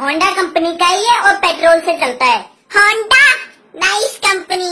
Honda company का ही है और पेट्रोल से चलता है। Honda nice company